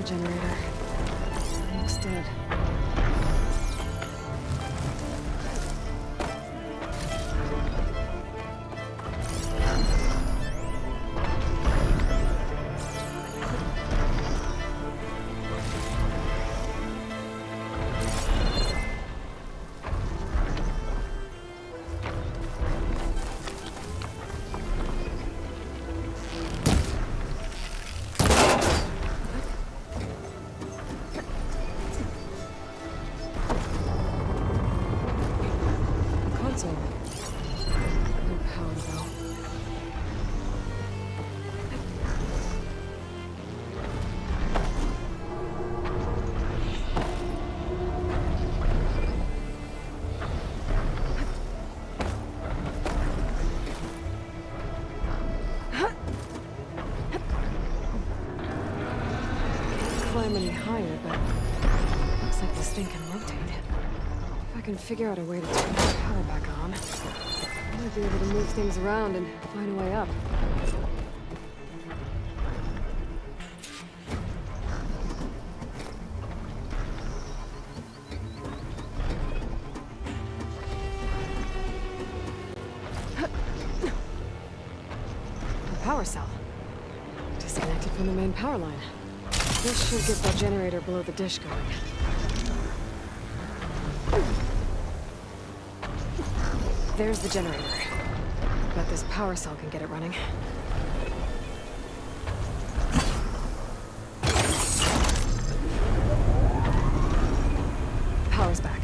power generator. Looks dead. Any higher, but looks like this thing can rotate. If I can figure out a way to turn the power back on, I might be able to move things around and find a way up. Power cell. Disconnected from the main power line. This should get that generator below the dish going. There's the generator. Bet this power cell can get it running. Power's back.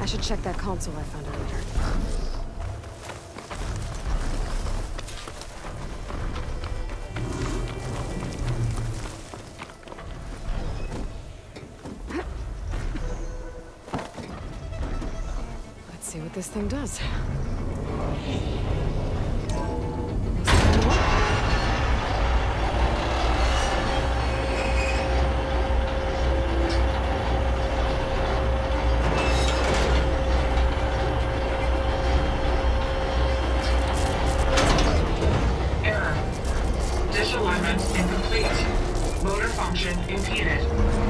I should check that console I found earlier. See what this thing does. Error. Dish alignment incomplete. Motor function impeded.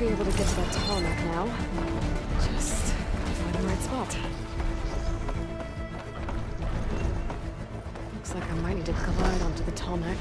Be able to get to that tarmac now. Just find the right spot. Looks like I might need to glide onto the tarmac.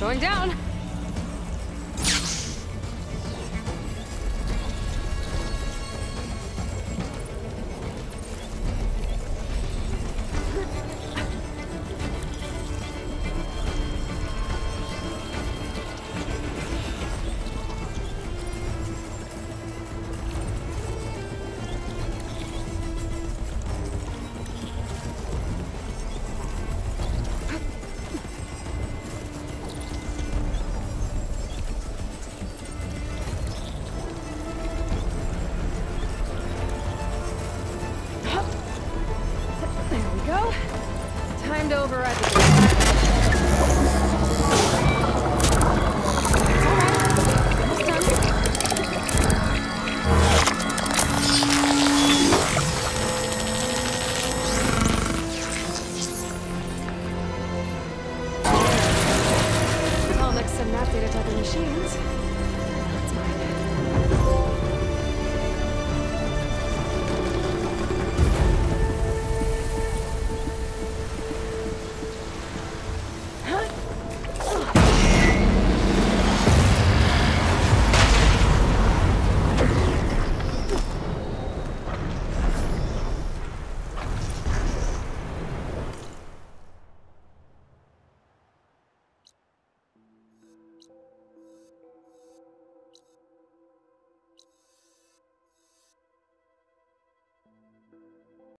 Going down. Hand over at the I'll mix some to other machines. That's mine.